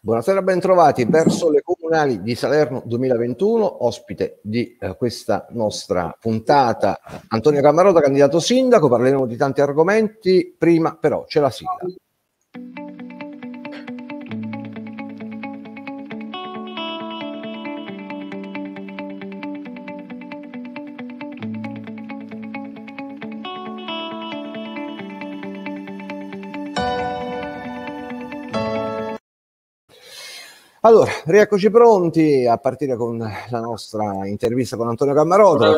Buonasera, bentrovati verso le comunali di Salerno 2021, ospite di eh, questa nostra puntata Antonio Camarota, candidato sindaco, parleremo di tanti argomenti, prima però c'è la sigla. Allora, rieccoci pronti a partire con la nostra intervista con Antonio Cammarota.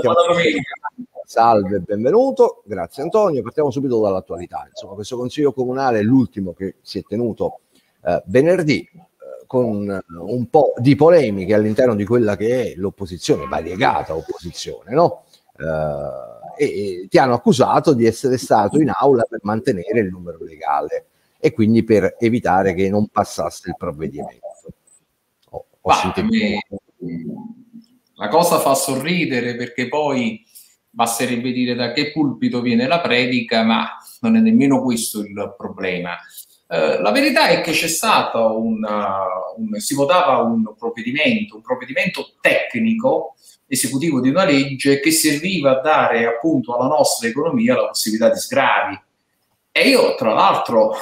Salve, benvenuto. Grazie Antonio. Partiamo subito dall'attualità. Insomma, questo Consiglio Comunale è l'ultimo che si è tenuto eh, venerdì eh, con un po' di polemiche all'interno di quella che è l'opposizione, variegata opposizione, no? Eh, e ti hanno accusato di essere stato in aula per mantenere il numero legale e quindi per evitare che non passasse il provvedimento. Bah, me, la cosa fa sorridere perché poi basterebbe dire da che pulpito viene la predica, ma non è nemmeno questo il problema. Uh, la verità è che c'è stato un, uh, un, si votava un provvedimento, un provvedimento tecnico esecutivo di una legge che serviva a dare appunto alla nostra economia la possibilità di sgravi. E io, tra l'altro,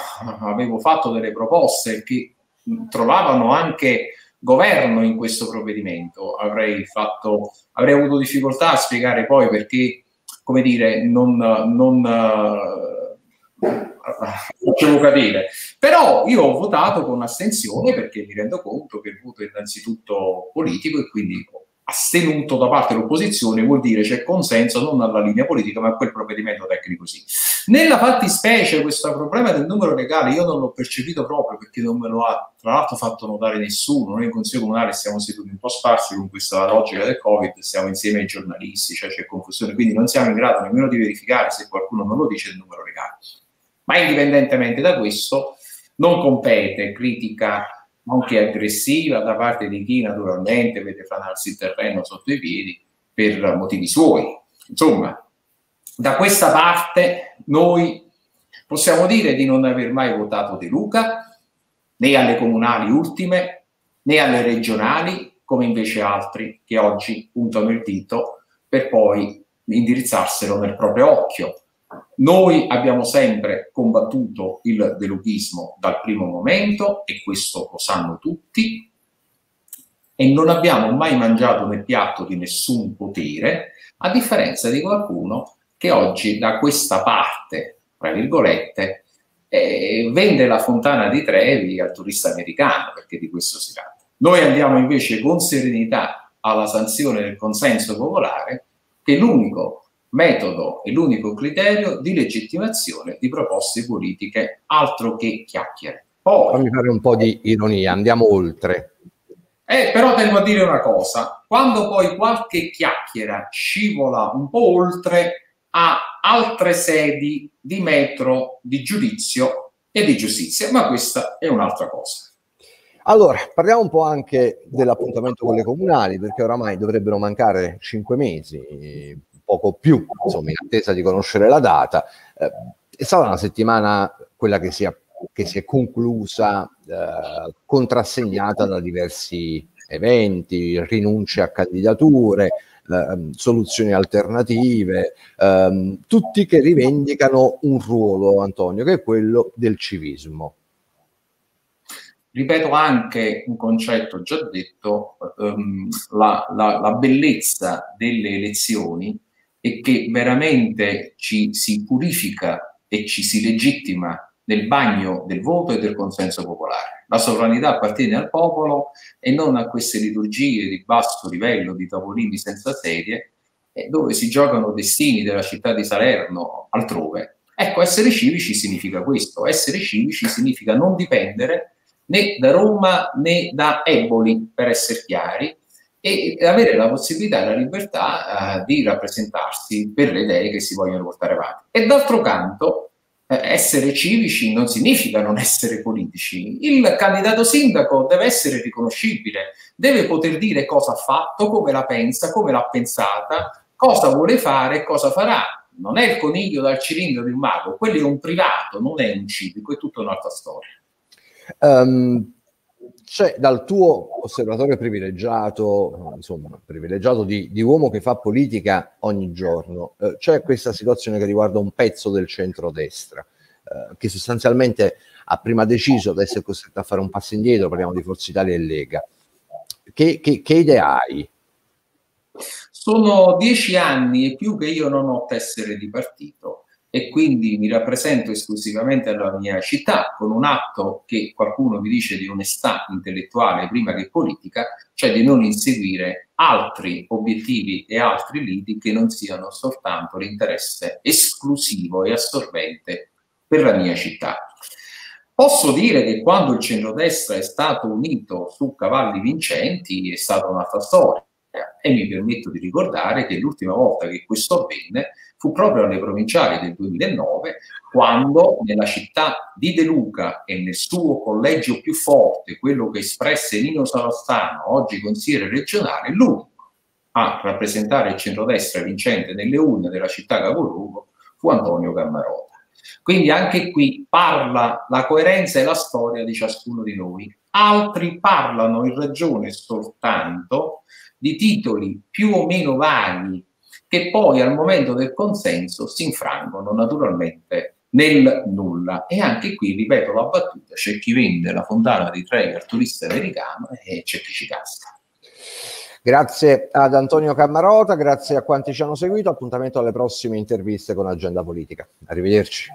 avevo fatto delle proposte che trovavano anche governo in questo provvedimento. Avrei, fatto, avrei avuto difficoltà a spiegare poi perché, come dire, non, non facevo capire. Però io ho votato con astensione perché mi rendo conto che il voto è innanzitutto politico e quindi astenuto da parte dell'opposizione vuol dire c'è consenso non alla linea politica ma a quel provvedimento tecnico sì. Nella fattispecie questo problema del numero legale io non l'ho percepito proprio perché non me lo ha tra l'altro fatto notare nessuno, noi in Consiglio Comunale siamo seduti un po' sparsi con questa logica del Covid, siamo insieme ai giornalisti, cioè c'è confusione, quindi non siamo in grado nemmeno di verificare se qualcuno non lo dice il numero legale. Ma indipendentemente da questo non compete critica anche aggressiva da parte di chi naturalmente vede franarsi il terreno sotto i piedi per motivi suoi. Insomma, da questa parte noi possiamo dire di non aver mai votato De Luca, né alle comunali ultime, né alle regionali, come invece altri che oggi puntano il dito per poi indirizzarselo nel proprio occhio. Noi abbiamo sempre combattuto il deluchismo dal primo momento e questo lo sanno tutti e non abbiamo mai mangiato nel piatto di nessun potere, a differenza di qualcuno che oggi da questa parte, tra virgolette, eh, vende la fontana di Trevi al turista americano, perché di questo si tratta. Noi andiamo invece con serenità alla sanzione del consenso popolare, che è l'unico metodo e l'unico criterio di legittimazione di proposte politiche, altro che chiacchiere. Poi, Fammi fare un po' di ironia, andiamo oltre. Eh, però tengo a dire una cosa, quando poi qualche chiacchiera scivola un po' oltre a altre sedi di metro di giudizio e di giustizia, ma questa è un'altra cosa. Allora, parliamo un po' anche dell'appuntamento con le comunali, perché oramai dovrebbero mancare cinque mesi, poco più, insomma, in attesa di conoscere la data. Eh, è stata una settimana quella che si è, che si è conclusa, eh, contrassegnata da diversi eventi, rinunce a candidature, eh, soluzioni alternative, ehm, tutti che rivendicano un ruolo, Antonio, che è quello del civismo. Ripeto anche un concetto già detto, ehm, la, la, la bellezza delle elezioni e che veramente ci si purifica e ci si legittima nel bagno del voto e del consenso popolare. La sovranità appartiene al popolo e non a queste liturgie di basso livello, di tavolini senza sedie, eh, dove si giocano destini della città di Salerno altrove. Ecco, essere civici significa questo. Essere civici significa non dipendere né da Roma né da Eboli, per essere chiari, e avere la possibilità e la libertà uh, di rappresentarsi per le idee che si vogliono portare avanti. E d'altro canto, eh, essere civici non significa non essere politici. Il candidato sindaco deve essere riconoscibile, deve poter dire cosa ha fatto, come la pensa, come l'ha pensata, cosa vuole fare e cosa farà. Non è il coniglio dal cilindro di un mago, quello è un privato, non è un civico, è tutta un'altra storia. Um, c'è dal tuo osservatore privilegiato, insomma, privilegiato di, di uomo che fa politica ogni giorno, eh, c'è questa situazione che riguarda un pezzo del centrodestra, eh, che sostanzialmente ha prima deciso di essere costretto a fare un passo indietro, parliamo di Forza Italia e Lega. Che, che, che idee hai? Sono dieci anni e più che io non ho tessere di partito e quindi mi rappresento esclusivamente alla mia città con un atto che qualcuno mi dice di onestà intellettuale prima che politica, cioè di non inseguire altri obiettivi e altri liti che non siano soltanto l'interesse esclusivo e assorbente per la mia città. Posso dire che quando il centrodestra è stato unito su cavalli vincenti è stata un'altra storia e mi permetto di ricordare che l'ultima volta che questo avvenne fu proprio alle provinciali del 2009 quando nella città di De Luca e nel suo collegio più forte, quello che espresse Nino Savastano, oggi consigliere regionale, l'unico a rappresentare il centrodestra vincente nelle urne della città capoluogo fu Antonio Gammarota. Quindi anche qui parla la coerenza e la storia di ciascuno di noi. Altri parlano in ragione soltanto di titoli più o meno vaghi che poi al momento del consenso si infrangono naturalmente nel nulla. E anche qui, ripeto la battuta, c'è chi vende la fontana di Trevi al turista americano e c'è chi ci casca. Grazie ad Antonio Cammarota, grazie a quanti ci hanno seguito, appuntamento alle prossime interviste con Agenda Politica. Arrivederci.